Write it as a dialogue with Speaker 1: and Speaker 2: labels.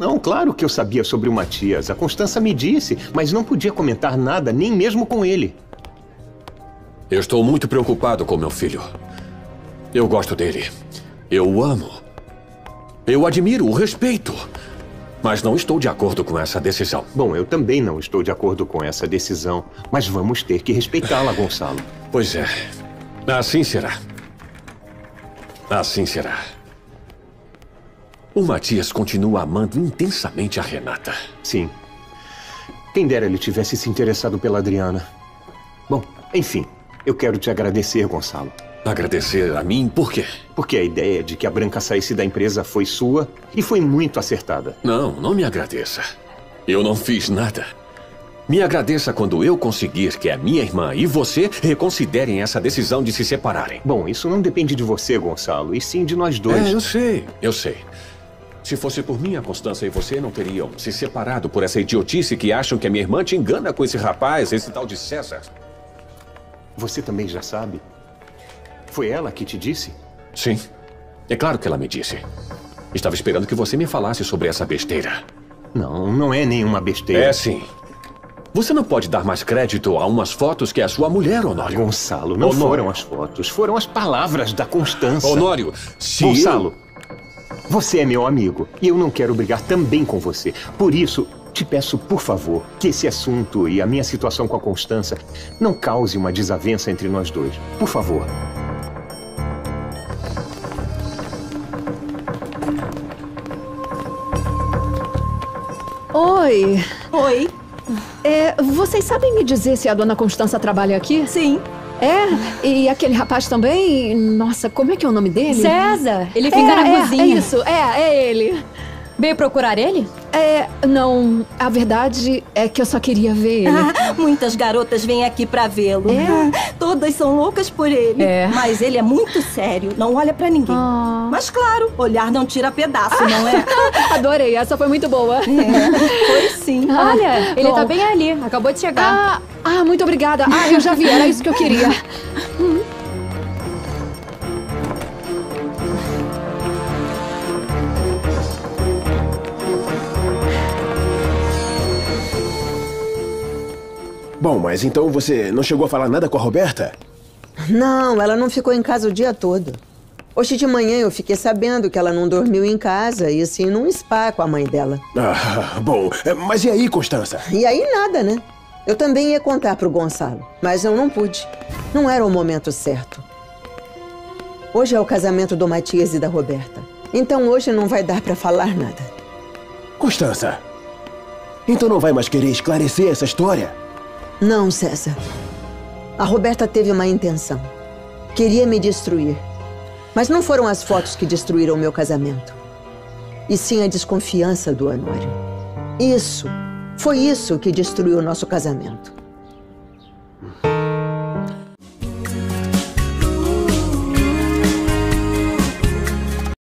Speaker 1: Não, claro que eu sabia sobre o Matias. A Constança me disse, mas não podia comentar nada, nem mesmo com ele.
Speaker 2: Eu estou muito preocupado com meu filho. Eu gosto dele. Eu o amo. Eu admiro, o respeito. Mas não estou de acordo com essa decisão.
Speaker 1: Bom, eu também não estou de acordo com essa decisão, mas vamos ter que respeitá-la, Gonçalo.
Speaker 2: Pois é. Assim será. Assim será. O Matias continua amando intensamente a Renata.
Speaker 1: Sim. Quem dera ele tivesse se interessado pela Adriana. Bom, enfim, eu quero te agradecer, Gonçalo.
Speaker 2: Agradecer a mim por quê?
Speaker 1: Porque a ideia de que a Branca saísse da empresa foi sua e foi muito acertada.
Speaker 2: Não, não me agradeça. Eu não fiz nada. Me agradeça quando eu conseguir que a minha irmã e você reconsiderem essa decisão de se separarem.
Speaker 1: Bom, isso não depende de você, Gonçalo, e sim de nós dois.
Speaker 2: É, eu sei, eu sei. Se fosse por mim, a Constância e você não teriam se separado por essa idiotice que acham que a minha irmã te engana com esse rapaz, esse tal de César.
Speaker 1: Você também já sabe? Foi ela que te disse?
Speaker 2: Sim. É claro que ela me disse. Estava esperando que você me falasse sobre essa besteira.
Speaker 1: Não, não é nenhuma besteira.
Speaker 2: É sim. Você não pode dar mais crédito a umas fotos que a sua mulher, Honório.
Speaker 1: Gonçalo, não
Speaker 2: Honório.
Speaker 1: foram as fotos, foram as palavras da Constança.
Speaker 2: Honório, se
Speaker 1: Gonçalo, você é meu amigo e eu não quero brigar também com você. Por isso, te peço, por favor, que esse assunto e a minha situação com a Constança não cause uma desavença entre nós dois. Por favor.
Speaker 3: Oi.
Speaker 4: Oi.
Speaker 3: É, vocês sabem me dizer se a dona Constança trabalha aqui?
Speaker 4: Sim.
Speaker 3: É? E aquele rapaz também? Nossa, como é que é o nome dele?
Speaker 4: César. Ele
Speaker 3: É,
Speaker 4: fica na
Speaker 3: é,
Speaker 4: cozinha.
Speaker 3: É isso, é, é ele.
Speaker 4: Veio procurar ele?
Speaker 3: É, não, a verdade é que eu só queria ver ele.
Speaker 5: Ah, muitas garotas vêm aqui pra vê-lo.
Speaker 3: É?
Speaker 5: Todas são loucas por ele.
Speaker 3: É.
Speaker 5: Mas ele é muito sério, não olha pra ninguém.
Speaker 3: Ah.
Speaker 5: Mas claro, olhar não tira pedaço, não é?
Speaker 3: Adorei, essa foi muito boa.
Speaker 5: Foi sim.
Speaker 4: Olha, ele
Speaker 3: bom.
Speaker 4: tá bem ali. Acabou de chegar.
Speaker 3: Ah, ah, muito obrigada. Ah, eu já vi, era isso que eu queria.
Speaker 6: Bom, mas então você não chegou a falar nada com a Roberta?
Speaker 7: Não, ela não ficou em casa o dia todo. Hoje de manhã eu fiquei sabendo que ela não dormiu em casa e sim num spa com a mãe dela.
Speaker 6: Ah, bom. é, Mas e aí, Constança?
Speaker 7: E aí nada, né? Eu também ia contar pro Gonçalo, mas eu não pude. Não era o momento certo. Hoje é o casamento do Matias e da Roberta. Então hoje não vai dar pra falar nada.
Speaker 6: Constança, então não vai mais querer esclarecer essa história?
Speaker 7: Não, César. A Roberta teve uma intenção. Queria me destruir. Mas não foram as fotos que destruíram meu casamento. E sim a desconfiança do Honório. Isso. Foi isso que destruiu o nosso casamento.